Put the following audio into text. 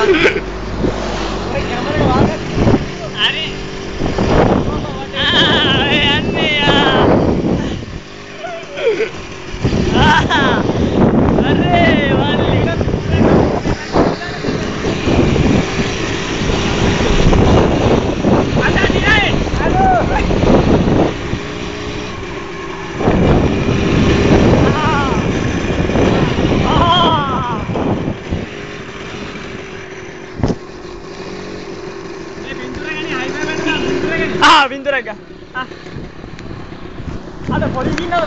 아니 아니야 Ah, vinto raga. Ah. Allora, fuori lì non lo